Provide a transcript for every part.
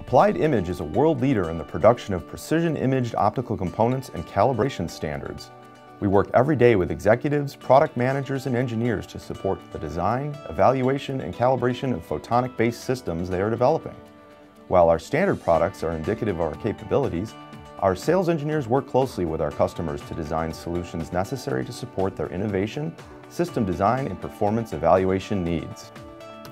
Applied Image is a world leader in the production of precision imaged optical components and calibration standards. We work every day with executives, product managers, and engineers to support the design, evaluation, and calibration of photonic-based systems they are developing. While our standard products are indicative of our capabilities, our sales engineers work closely with our customers to design solutions necessary to support their innovation, system design, and performance evaluation needs.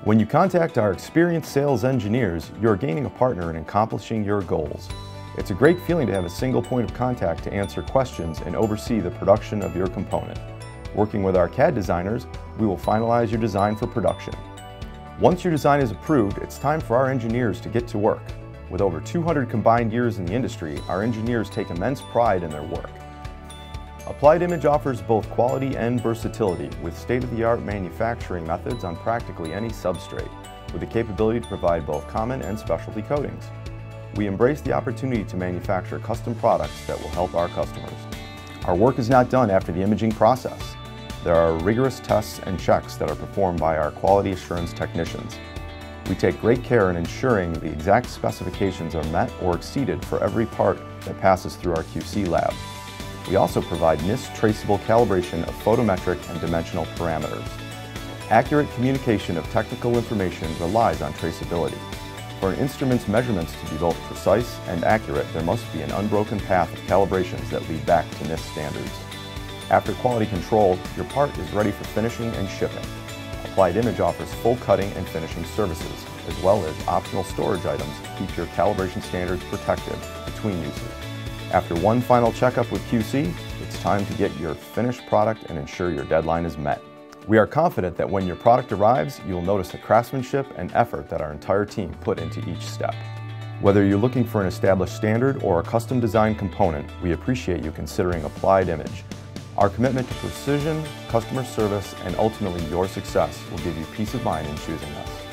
When you contact our experienced sales engineers, you're gaining a partner in accomplishing your goals. It's a great feeling to have a single point of contact to answer questions and oversee the production of your component. Working with our CAD designers, we will finalize your design for production. Once your design is approved, it's time for our engineers to get to work. With over 200 combined years in the industry, our engineers take immense pride in their work. Applied Image offers both quality and versatility with state-of-the-art manufacturing methods on practically any substrate, with the capability to provide both common and specialty coatings. We embrace the opportunity to manufacture custom products that will help our customers. Our work is not done after the imaging process. There are rigorous tests and checks that are performed by our quality assurance technicians. We take great care in ensuring the exact specifications are met or exceeded for every part that passes through our QC lab. We also provide NIST traceable calibration of photometric and dimensional parameters. Accurate communication of technical information relies on traceability. For an instrument's measurements to be both precise and accurate, there must be an unbroken path of calibrations that lead back to NIST standards. After quality control, your part is ready for finishing and shipping. Applied Image offers full cutting and finishing services, as well as optional storage items to keep your calibration standards protected between uses. After one final checkup with QC, it's time to get your finished product and ensure your deadline is met. We are confident that when your product arrives, you'll notice the craftsmanship and effort that our entire team put into each step. Whether you're looking for an established standard or a custom designed component, we appreciate you considering Applied Image our commitment to precision, customer service, and ultimately your success will give you peace of mind in choosing us.